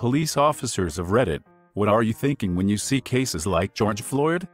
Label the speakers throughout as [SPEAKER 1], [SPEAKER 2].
[SPEAKER 1] police officers of Reddit, what are you thinking when you see cases like George Floyd?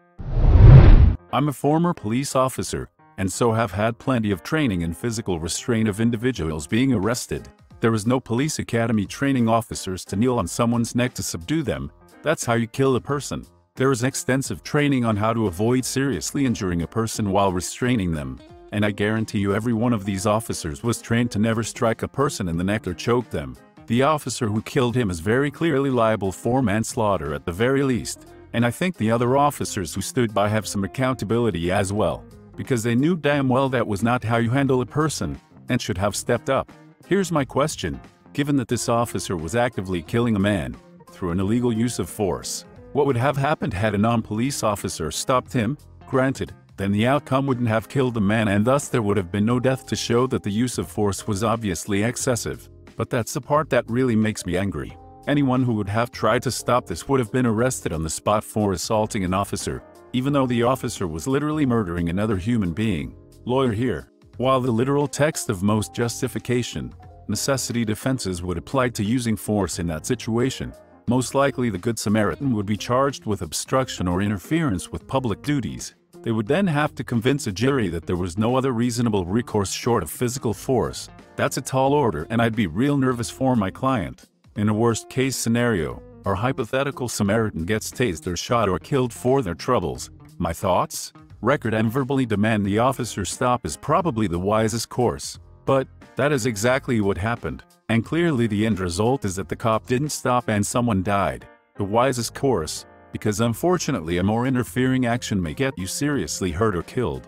[SPEAKER 1] I'm a former police officer, and so have had plenty of training in physical restraint of individuals being arrested. There is no police academy training officers to kneel on someone's neck to subdue them, that's how you kill a person. There is extensive training on how to avoid seriously injuring a person while restraining them, and I guarantee you every one of these officers was trained to never strike a person in the neck or choke them. The officer who killed him is very clearly liable for manslaughter at the very least, and I think the other officers who stood by have some accountability as well, because they knew damn well that was not how you handle a person, and should have stepped up. Here's my question, given that this officer was actively killing a man, through an illegal use of force, what would have happened had a non-police officer stopped him? Granted, then the outcome wouldn't have killed the man and thus there would have been no death to show that the use of force was obviously excessive. But that's the part that really makes me angry. Anyone who would have tried to stop this would have been arrested on the spot for assaulting an officer, even though the officer was literally murdering another human being. Lawyer here. While the literal text of most justification, necessity defenses would apply to using force in that situation, most likely the Good Samaritan would be charged with obstruction or interference with public duties. They would then have to convince a jury that there was no other reasonable recourse short of physical force, that's a tall order and I'd be real nervous for my client. In a worst case scenario, our hypothetical Samaritan gets tased or shot or killed for their troubles. My thoughts? Record and verbally demand the officer stop is probably the wisest course. But, that is exactly what happened. And clearly the end result is that the cop didn't stop and someone died. The wisest course, because unfortunately a more interfering action may get you seriously hurt or killed.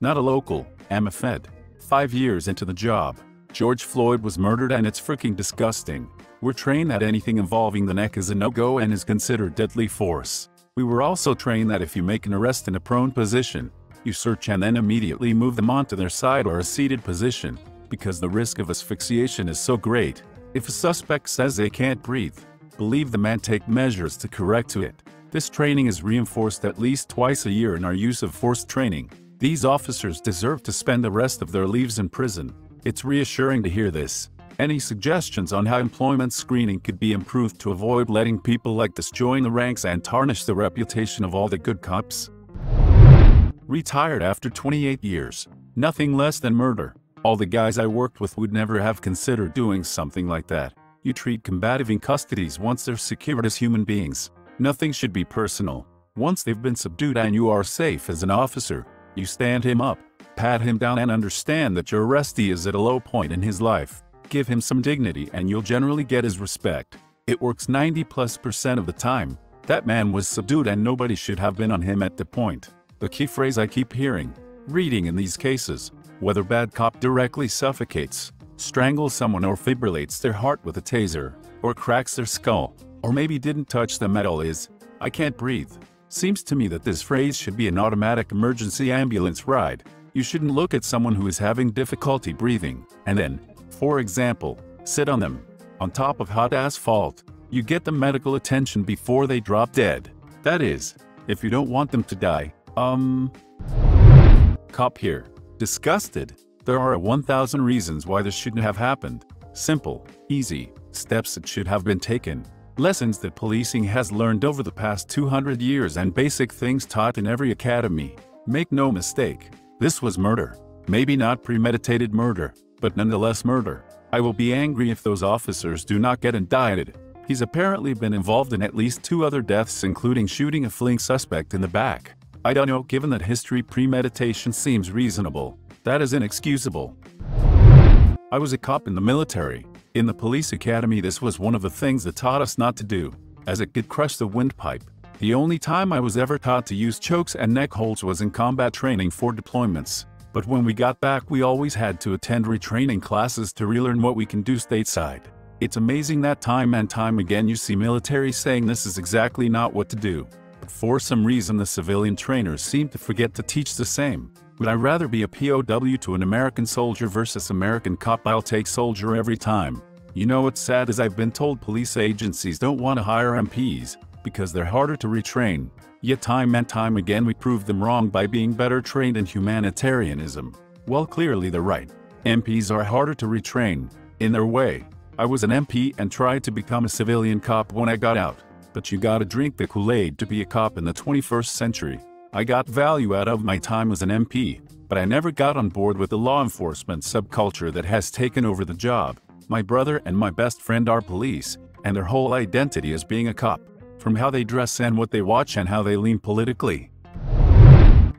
[SPEAKER 1] Not a local, I'm a fed. Five years into the job, George Floyd was murdered and it's freaking disgusting. We're trained that anything involving the neck is a no-go and is considered deadly force. We were also trained that if you make an arrest in a prone position, you search and then immediately move them onto their side or a seated position, because the risk of asphyxiation is so great. If a suspect says they can't breathe, believe the man take measures to correct to it. This training is reinforced at least twice a year in our use of force training. These officers deserve to spend the rest of their lives in prison. It's reassuring to hear this. Any suggestions on how employment screening could be improved to avoid letting people like this join the ranks and tarnish the reputation of all the good cops? Retired after 28 years. Nothing less than murder. All the guys I worked with would never have considered doing something like that. You treat combative in custodies once they're secured as human beings. Nothing should be personal. Once they've been subdued and you are safe as an officer, you stand him up, pat him down and understand that your arrestee is at a low point in his life. Give him some dignity and you'll generally get his respect. It works 90 plus percent of the time. That man was subdued and nobody should have been on him at the point. The key phrase I keep hearing, reading in these cases, whether bad cop directly suffocates, strangles someone or fibrillates their heart with a taser, or cracks their skull, or maybe didn't touch them at all is, I can't breathe. Seems to me that this phrase should be an automatic emergency ambulance ride. You shouldn't look at someone who is having difficulty breathing, and then, for example, sit on them, on top of hot asphalt. You get the medical attention before they drop dead. That is, if you don't want them to die. Um... Cop here. Disgusted. There are 1,000 reasons why this shouldn't have happened. Simple, easy, steps that should have been taken. Lessons that policing has learned over the past 200 years and basic things taught in every academy. Make no mistake, this was murder. Maybe not premeditated murder, but nonetheless murder. I will be angry if those officers do not get indicted. He's apparently been involved in at least two other deaths including shooting a fleeing suspect in the back. I don't know given that history premeditation seems reasonable. That is inexcusable. I was a cop in the military. In the police academy this was one of the things that taught us not to do, as it could crush the windpipe. The only time I was ever taught to use chokes and neck holds was in combat training for deployments. But when we got back we always had to attend retraining classes to relearn what we can do stateside. It's amazing that time and time again you see military saying this is exactly not what to do. But for some reason the civilian trainers seem to forget to teach the same. Would I rather be a POW to an American soldier versus American cop? I'll take soldier every time. You know what's sad is I've been told police agencies don't want to hire MPs because they're harder to retrain. Yet time and time again we prove them wrong by being better trained in humanitarianism. Well clearly they're right. MPs are harder to retrain, in their way. I was an MP and tried to become a civilian cop when I got out. But you gotta drink the Kool-Aid to be a cop in the 21st century. I got value out of my time as an MP, but I never got on board with the law enforcement subculture that has taken over the job. My brother and my best friend are police, and their whole identity is being a cop. From how they dress and what they watch and how they lean politically.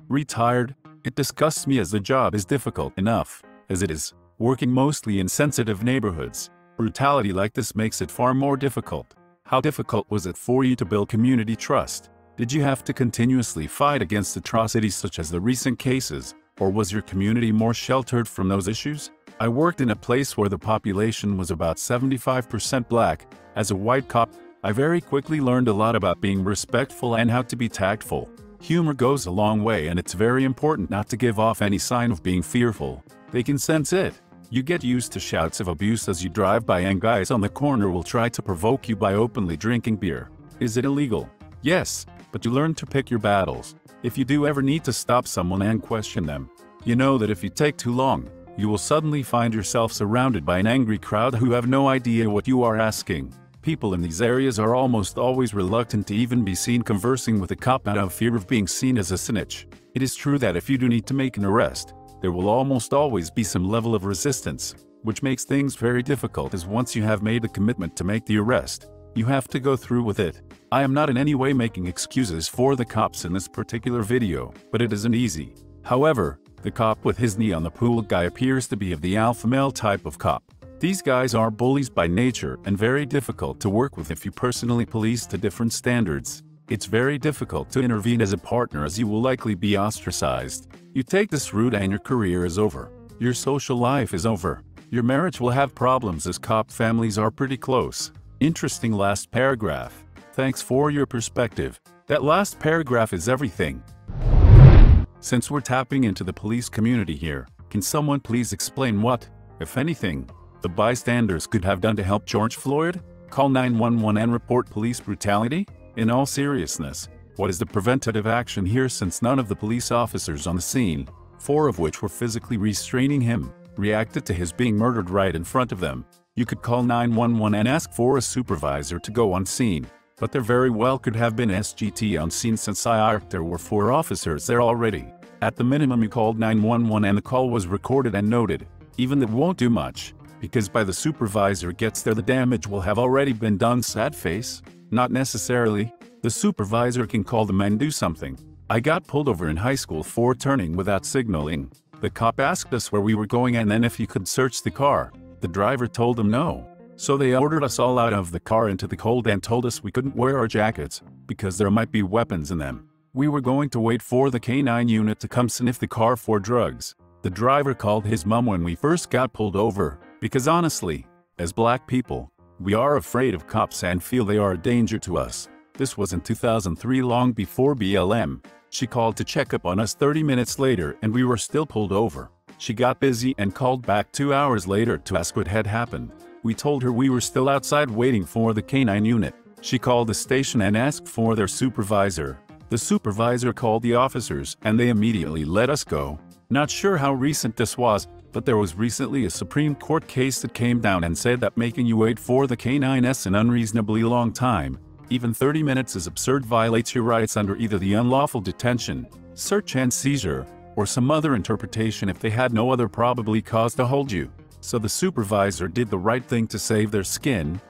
[SPEAKER 1] Retired, it disgusts me as the job is difficult enough, as it is, working mostly in sensitive neighborhoods. Brutality like this makes it far more difficult. How difficult was it for you to build community trust? Did you have to continuously fight against atrocities such as the recent cases, or was your community more sheltered from those issues? I worked in a place where the population was about 75% black. As a white cop, I very quickly learned a lot about being respectful and how to be tactful. Humor goes a long way and it's very important not to give off any sign of being fearful. They can sense it. You get used to shouts of abuse as you drive by and guys on the corner will try to provoke you by openly drinking beer. Is it illegal? Yes, but you learn to pick your battles. If you do ever need to stop someone and question them, you know that if you take too long, you will suddenly find yourself surrounded by an angry crowd who have no idea what you are asking. People in these areas are almost always reluctant to even be seen conversing with a cop out of fear of being seen as a snitch. It is true that if you do need to make an arrest, there will almost always be some level of resistance, which makes things very difficult as once you have made the commitment to make the arrest, you have to go through with it. I am not in any way making excuses for the cops in this particular video, but it isn't easy. However, the cop with his knee on the pool guy appears to be of the alpha male type of cop. These guys are bullies by nature and very difficult to work with if you personally police to different standards. It's very difficult to intervene as a partner as you will likely be ostracized. You take this route and your career is over. Your social life is over. Your marriage will have problems as cop families are pretty close. Interesting last paragraph. Thanks for your perspective. That last paragraph is everything. Since we're tapping into the police community here, can someone please explain what, if anything, the bystanders could have done to help George Floyd? Call 911 and report police brutality? In all seriousness, what is the preventative action here since none of the police officers on the scene, four of which were physically restraining him, reacted to his being murdered right in front of them? You could call 911 and ask for a supervisor to go on scene, but there very well could have been SGT on scene since I there were four officers there already. At the minimum you called 911 and the call was recorded and noted. Even that won't do much, because by the supervisor gets there the damage will have already been done sad face. Not necessarily. The supervisor can call the men do something. I got pulled over in high school for turning without signaling. The cop asked us where we were going and then if he could search the car. The driver told him no. So they ordered us all out of the car into the cold and told us we couldn't wear our jackets because there might be weapons in them. We were going to wait for the K9 unit to come sniff the car for drugs. The driver called his mom when we first got pulled over because honestly, as black people, we are afraid of cops and feel they are a danger to us. This was in 2003 long before BLM. She called to check up on us 30 minutes later and we were still pulled over. She got busy and called back two hours later to ask what had happened. We told her we were still outside waiting for the K9 unit. She called the station and asked for their supervisor. The supervisor called the officers and they immediately let us go. Not sure how recent this was, but there was recently a Supreme Court case that came down and said that making you wait for the K9s an unreasonably long time, even 30 minutes is absurd violates your rights under either the unlawful detention, search and seizure, or some other interpretation if they had no other probable cause to hold you. So the supervisor did the right thing to save their skin.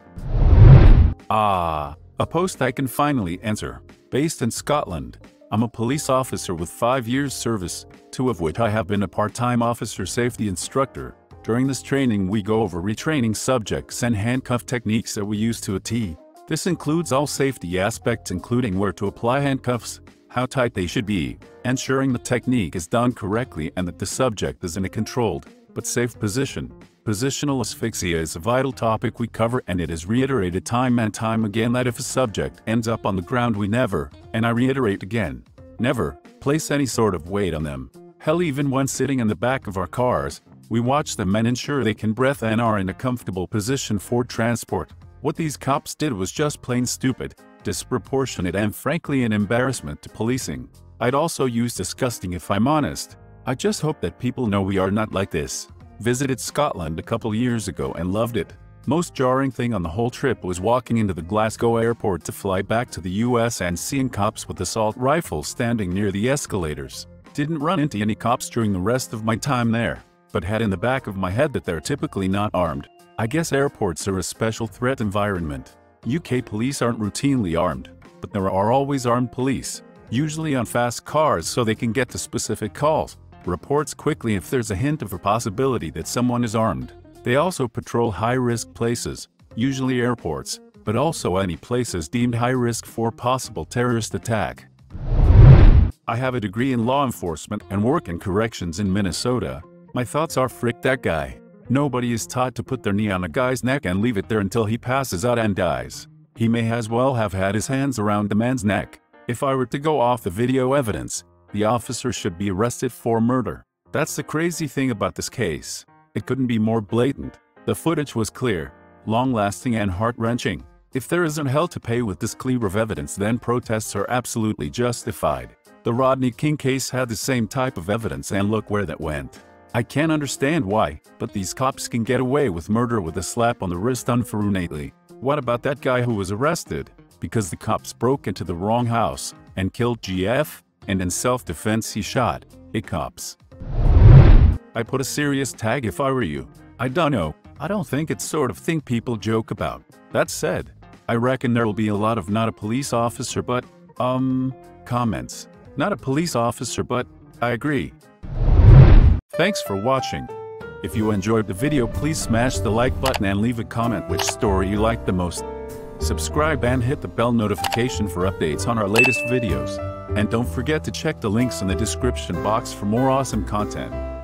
[SPEAKER 1] Ah, a post I can finally answer. Based in Scotland, I'm a police officer with five years service, two of which I have been a part-time officer safety instructor. During this training we go over retraining subjects and handcuff techniques that we use to a T. This includes all safety aspects including where to apply handcuffs, how tight they should be, ensuring the technique is done correctly and that the subject is in a controlled, but safe position. Positional asphyxia is a vital topic we cover and it is reiterated time and time again that if a subject ends up on the ground we never, and I reiterate again, never, place any sort of weight on them. Hell even when sitting in the back of our cars, we watch them and ensure they can breathe and are in a comfortable position for transport. What these cops did was just plain stupid, disproportionate and frankly an embarrassment to policing. I'd also use disgusting if I'm honest. I just hope that people know we are not like this visited Scotland a couple years ago and loved it. Most jarring thing on the whole trip was walking into the Glasgow airport to fly back to the US and seeing cops with assault rifles standing near the escalators. Didn't run into any cops during the rest of my time there, but had in the back of my head that they're typically not armed. I guess airports are a special threat environment. UK police aren't routinely armed, but there are always armed police, usually on fast cars so they can get to specific calls. Reports quickly if there's a hint of a possibility that someone is armed. They also patrol high-risk places, usually airports, but also any places deemed high-risk for possible terrorist attack. I have a degree in law enforcement and work in corrections in Minnesota. My thoughts are frick that guy. Nobody is taught to put their knee on a guy's neck and leave it there until he passes out and dies. He may as well have had his hands around the man's neck. If I were to go off the video evidence, the officer should be arrested for murder. That's the crazy thing about this case. It couldn't be more blatant. The footage was clear, long-lasting and heart-wrenching. If there isn't hell to pay with this clear of evidence then protests are absolutely justified. The Rodney King case had the same type of evidence and look where that went. I can't understand why, but these cops can get away with murder with a slap on the wrist unfortunately. What about that guy who was arrested? Because the cops broke into the wrong house and killed GF, and in self-defense he shot a cops. I put a serious tag if I were you. I don't know, I don't think it's sort of thing people joke about. That said, I reckon there'll be a lot of not a police officer but, um, comments. Not a police officer but, I agree. Thanks for watching. If you enjoyed the video please smash the like button and leave a comment which story you liked the most. Subscribe and hit the bell notification for updates on our latest videos. And don't forget to check the links in the description box for more awesome content.